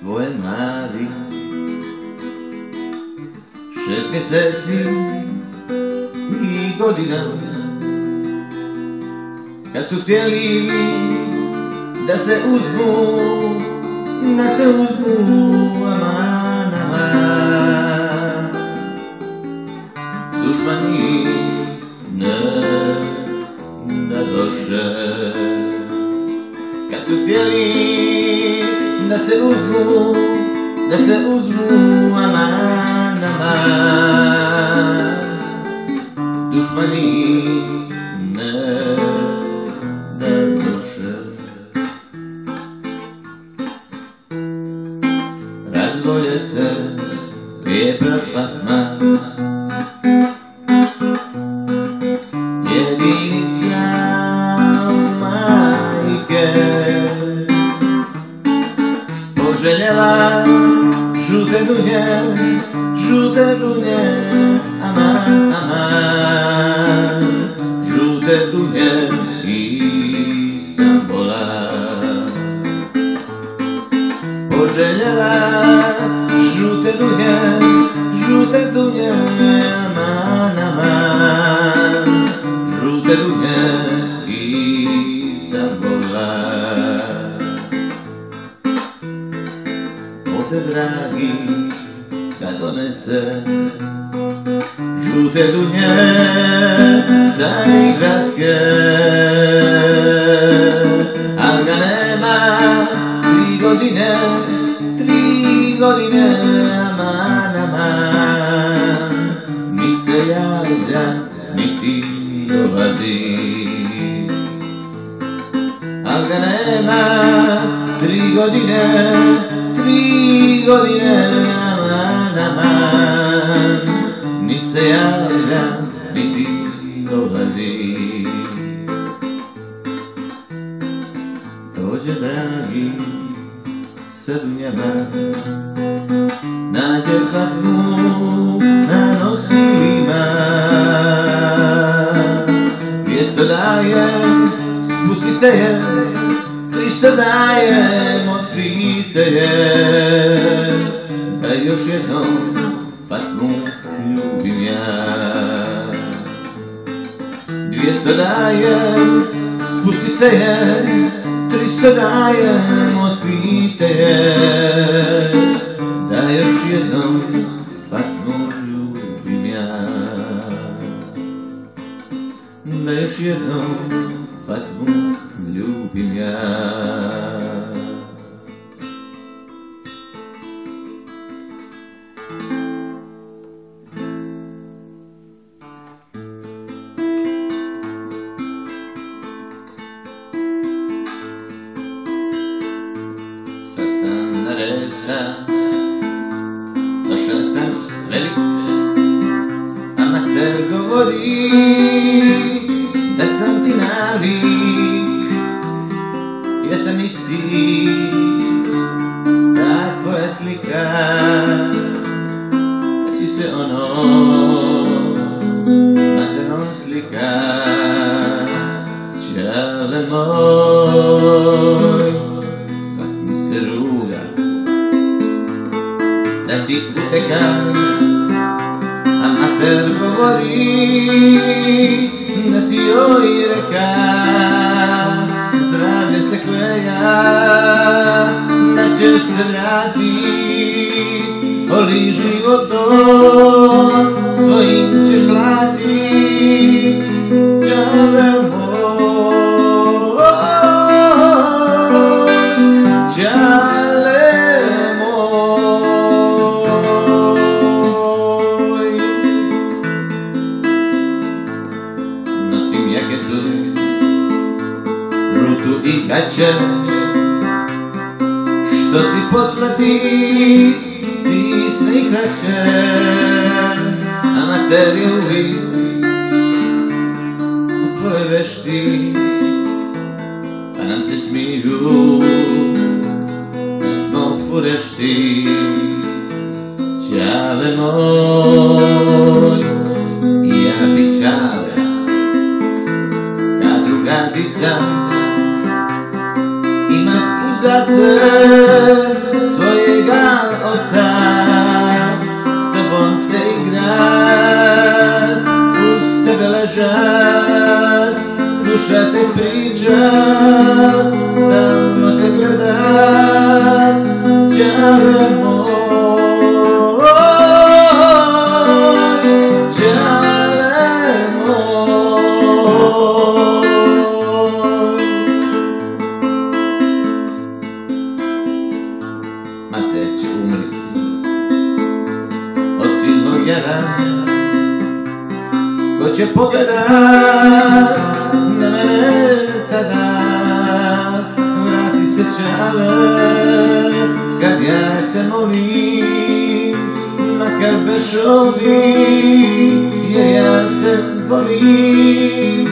tvoje mladi. Šest mjeseci i godina. Kad su htjeli da se uzmu Da se uzmu aman aman Dušmani ne da doše Kad su htjeli da se uzmu Da se uzmu aman aman Dušmani że nie ma. Żółte dunie, żółte dunie Ana, ana. Żółte dunie i Stambola Boże nie ma. Żółte dunie, żółte dunie Ana, ana. Żółte dunie Ote dragi kad donese Žute dunje Carigradske Al ga nema tri godine Tri godine Aman, aman Ni se javlja Niti dolazi Al ga nema tri godine amigo dirán, ni se habla ni tiro allí. Oye, dragi, sednia ma, na dzierfat mu nanosima. Jest y to dajem, spustitejem, y Krista dajem, odkryj te je da još jednom Fatmu ljubim ja Dvijesta dajem, spustite je Trista dajem, otpite je Da još jednom Fatmu ljubim ja Da još jednom Fatmu ljubim ja Teresa. Našel jsem veliké. Amatér govorí, da jsem ty návyk, já jsem jistý, ta tvoje slika, či se ono s materom sliká, či ale můj. να σύγχρονται καν αν θέλει που μπορεί να σιώει ρε καν τράβες σε κλαία να τσέσαι λάδι όλη η σωήν τσέσαι πλάτη. Κι αν δεν tu Brutu иначе Что си после ти Ти сте и краче Аматерил ви Твои вещи А нам се смию Снов фурещи Чале мой Gardica i mamuza swojego ojca z tobą chce grać puste wyleżać duszę ty przyjdzie tam ty gledać ciało that you make O si annoierà Voce poca da Ne menetta da Urati se ciale Gadiette moli Ma calbesciovi Ieri al tempo lì.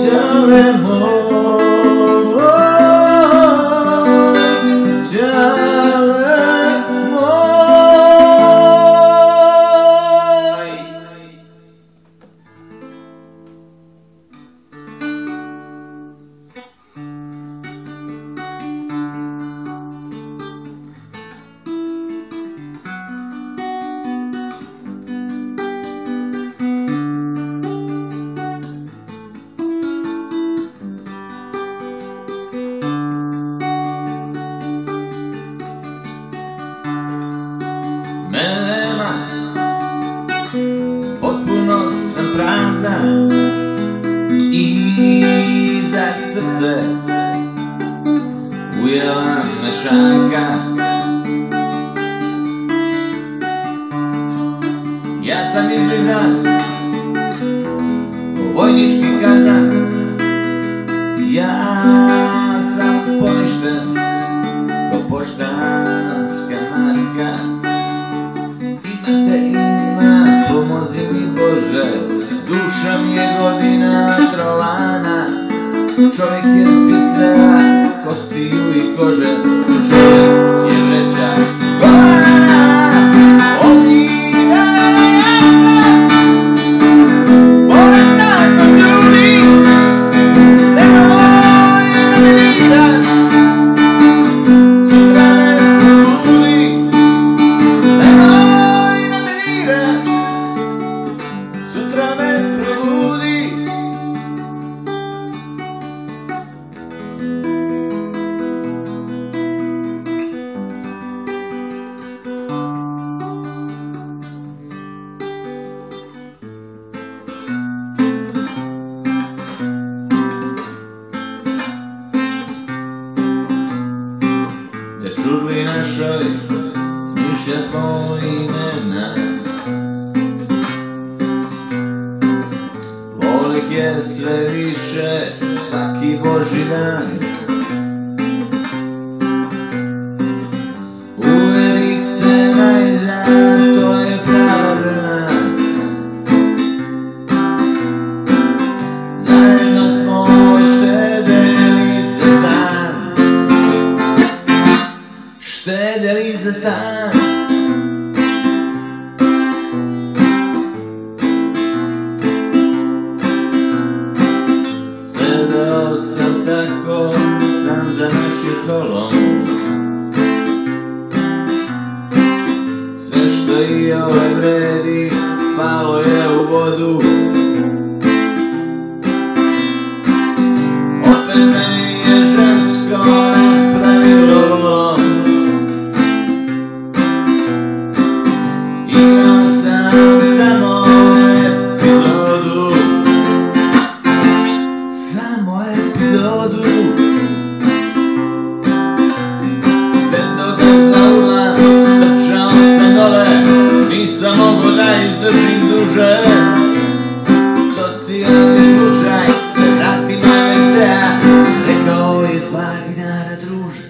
Ciale moli time Ease that city Well, I'm a shy guy Я сам из дизайн Войнички казак Я сам почта По почтанская марка Имя да имя Помози ми Боже duša mi je godina trovana, čovjek je zbicera, kostiju i kože, čovjek je žeća Thank you. Dinara druže.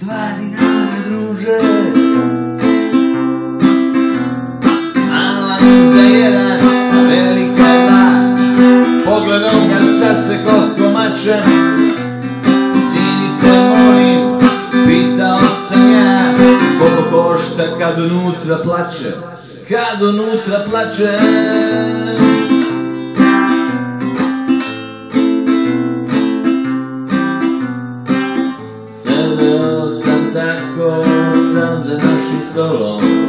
Dva dinara druže. Mala za jedan, a velika dva Pogledom ga sase kod komača Izvinite molim, pitao sam ja. Koliko košta kad unutra plače? Kad unutra plače go on.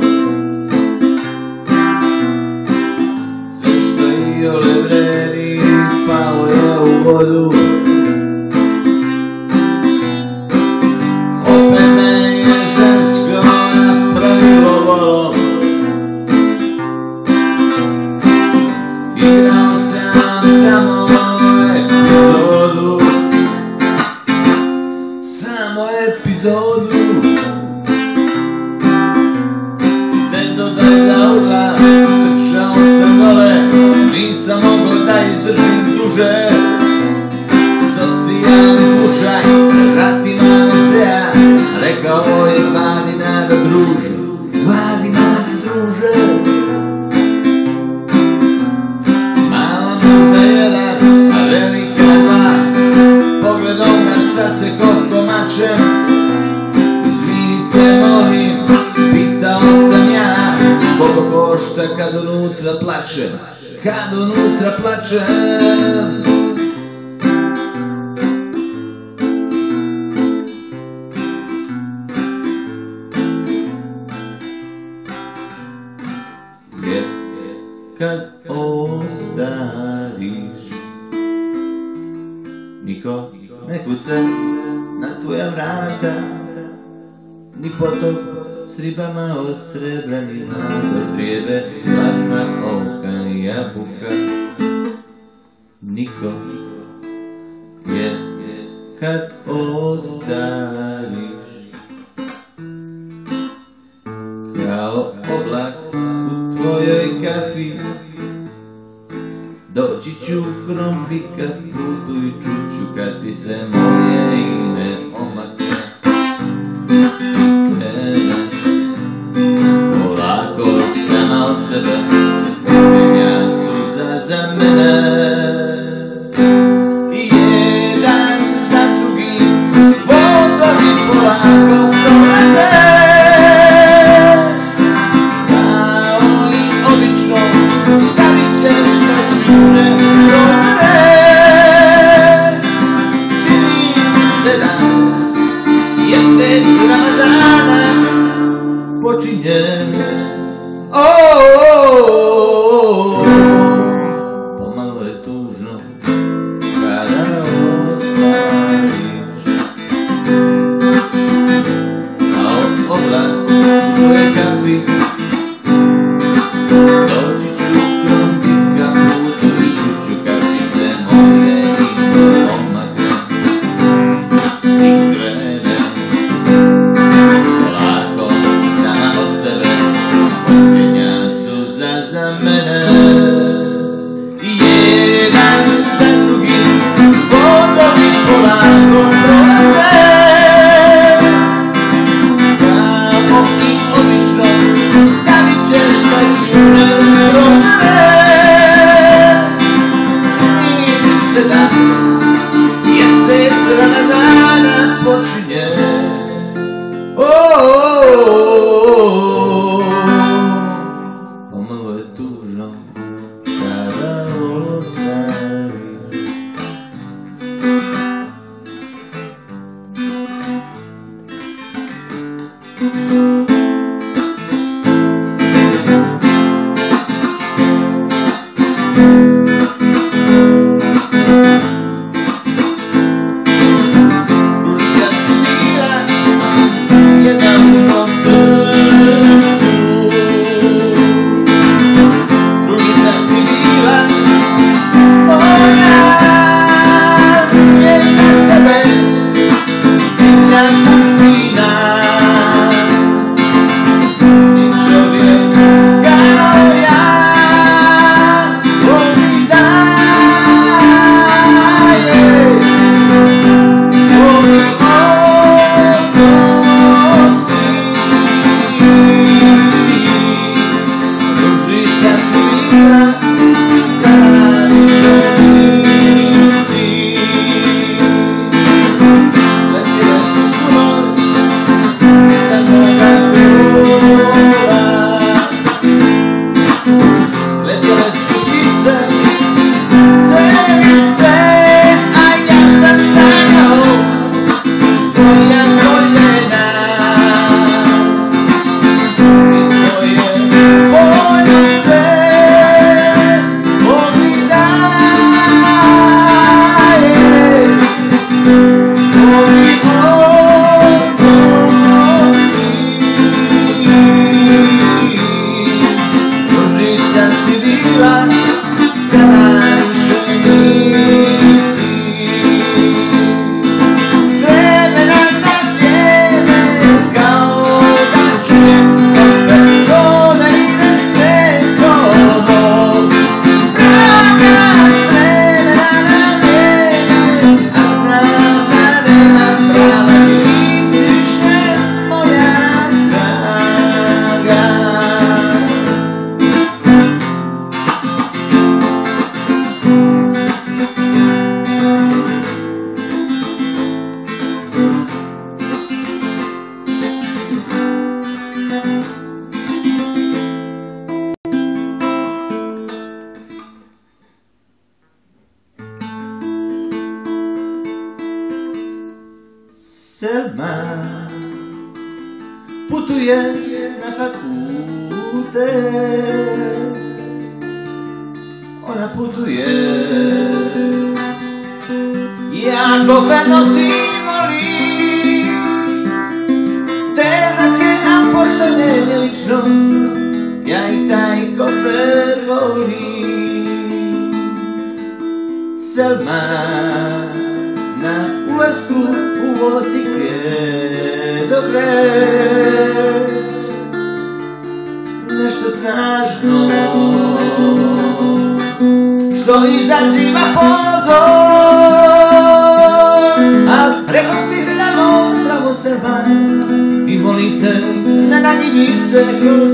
Nisam mogao da izdržim duže Socijalni slučaj Ratima licea Rekao je dva dinara druže. Dva dinara druže. Mala možda jedan A velika dva Pogledom ga sa se kod komačem Izvinite molim Pitao sam ja. Koliko košta kad unutra plačem? Kad unutra plačem. Kad ostariš? Niko ne kuca na tvoja vrata Ni potom s ribama osrebranima Do trijebe lažna jabuka. Niko je kad ostariš Kao oblak u tvojoj kafi. Doći ću krompika putu i čuću kad ti se moje 我去年 love. făcute O năputuie Iar guvernul singuri Terra che apposta nel liccio Che ai tai cofergoli Selma Na ulescu uosti che dovrei. Snažno. Što izaziva pozor Al rekao ti samo pravo Srba I molim te ne nanjivi se kroz